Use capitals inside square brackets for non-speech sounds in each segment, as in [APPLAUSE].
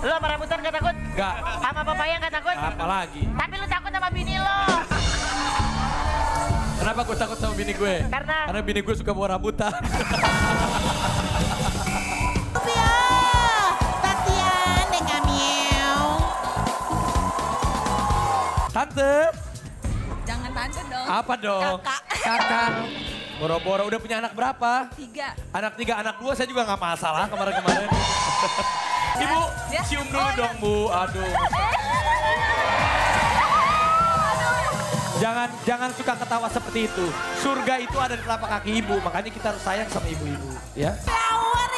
Lo sama rambutan gak takut? Enggak, Sama papaya gak takut? apa lagi? Tapi lu takut sama bini lo. Kenapa gue takut sama bini gue? Karena- Karena bini gue suka bawa rambutan. [LAUGHS] Tante, Jangan tante dong. apa dong? Kakak. Kakak. Boro-boro udah punya anak berapa? Tiga. Anak tiga, anak dua saya juga nggak masalah kemarin-kemarin. [LAUGHS] Ibu, Ya. cium dulu Oh, dong Bu. Aduh. Jangan jangan suka ketawa seperti itu. Surga itu ada di telapak kaki ibu, makanya kita harus sayang sama ibu-ibu, ya. Flower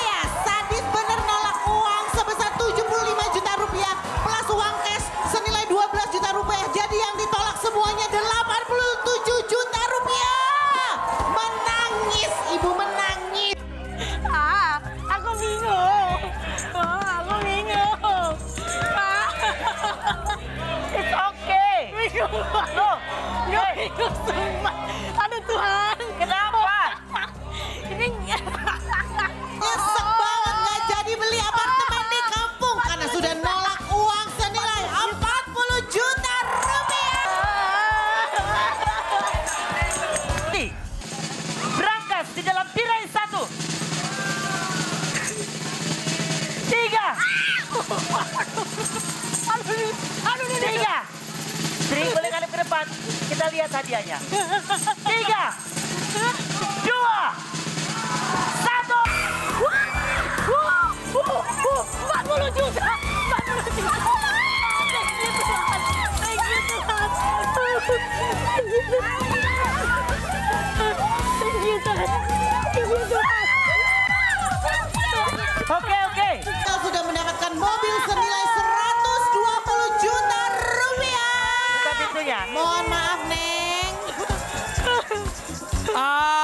Aduh Tuhan. Kenapa? Ini Nyesek banget gak jadi beli apartemen di kampung karena sudah nolak uang senilai 40 juta rupiah. Nih, Berangkas di dalam tirai satu. Tiga. aduh, aduh, Tiga. Depan. Kita lihat hadiahnya. [LAUGHS] Ah,